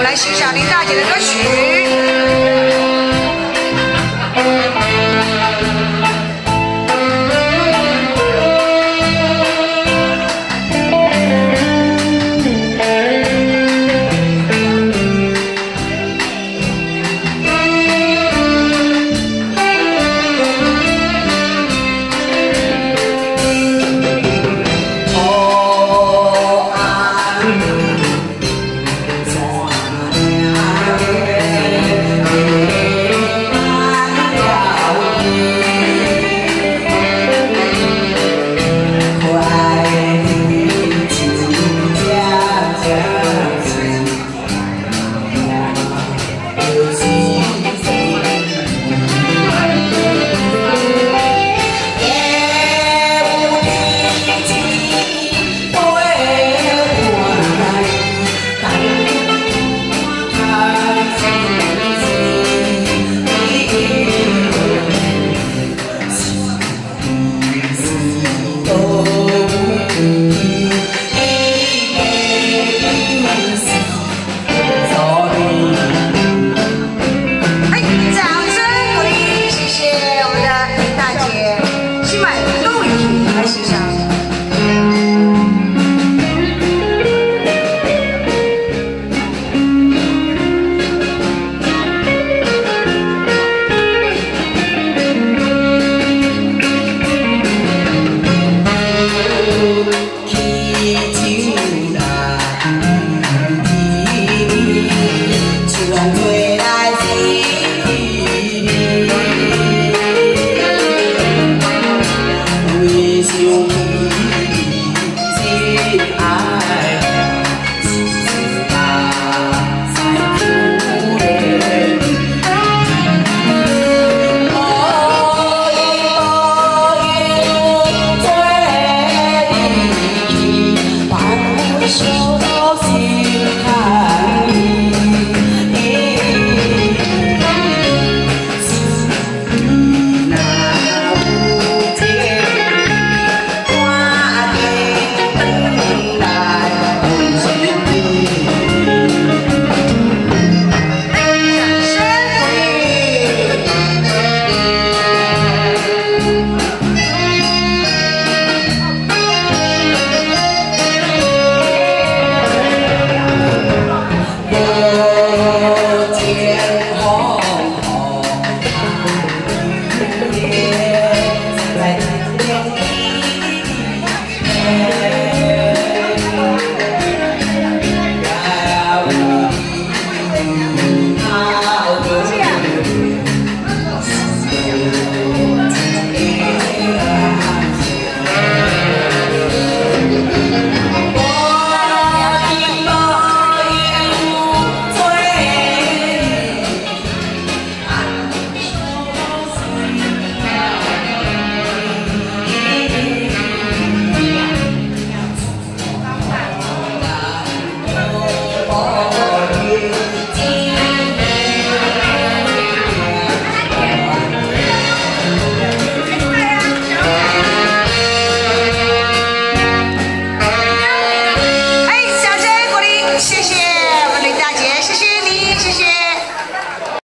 我来欣赏林大姐的歌曲。